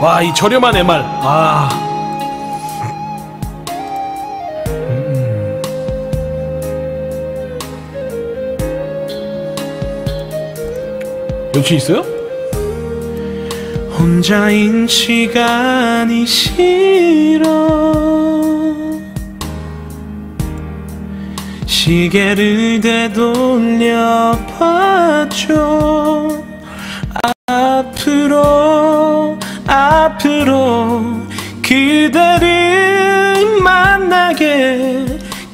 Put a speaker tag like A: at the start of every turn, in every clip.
A: 와, 이 저렴한 MR. 아. 여친 있어요?
B: 혼자인 시간이 싫어 시계를 되돌려 봐줘 그대를 만나게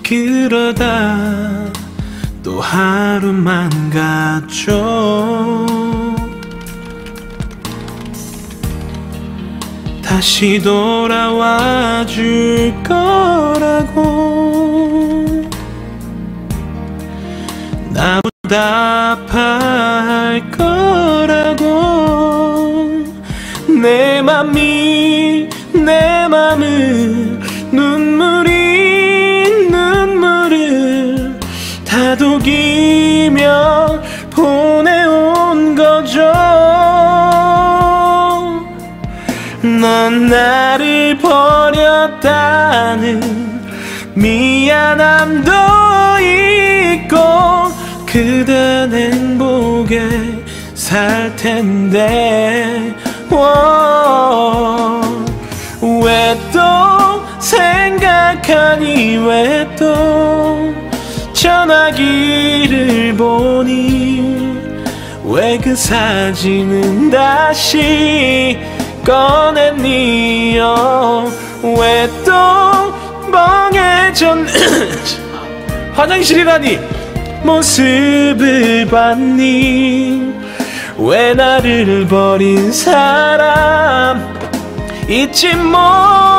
B: 그러다 또 하루만 가죠. 다시 돌아와 줄 거라고. 나보다 아파할 거라고. 내 맘이 내 맘을 눈물이 눈물을 다독이며 보내온 거죠. 넌 나를 버렸다는 미안함도 있고 그댄 행복에 살 텐데 생각하니 왜 또 전화기를 보니 왜 그 사진은 다시 꺼냈니요 왜 또 멍해졌
A: 화장실이라니.
B: 모습을 봤니 왜 나를 버린 사람 잊지 못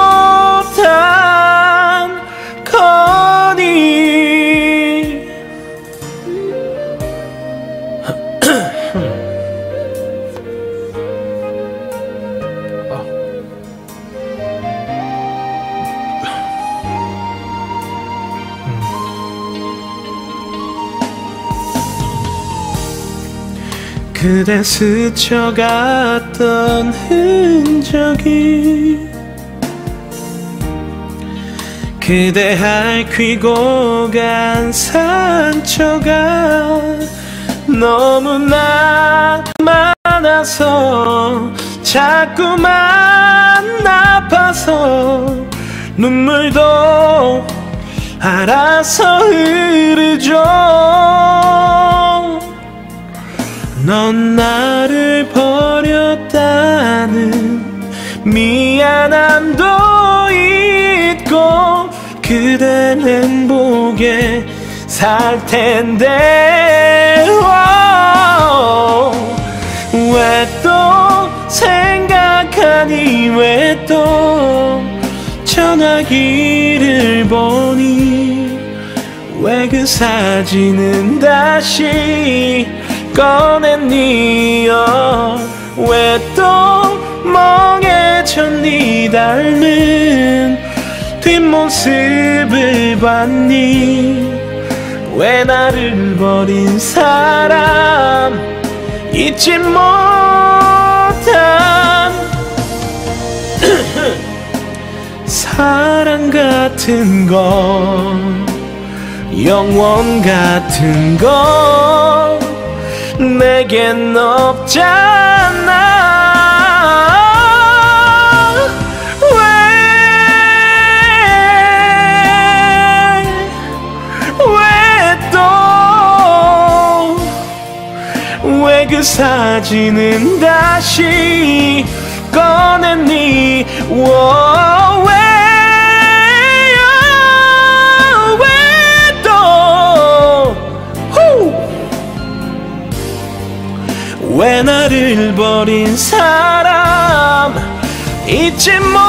B: 그대 스쳐갔던 흔적이 그대 핥히고 간 상처가 너무나 많아서 자꾸만 아파서 눈물도 알아서 흐르죠. 넌 나를 버렸다는 미안함도 있고 그댄 행복에 살 텐데 전화기를 보니 왜 그 사진은 다시 꺼냈니요? 왜 또 멍해졌니? 닮은 뒷모습을 봤니? 왜 나를 버린 사람 잊지 못한 사랑 같은 건 영원 같은 건 내겐 없잖아. 왜? 그 사진은 다시 꺼냈니 왜 나를 버린 사람 잊지 못한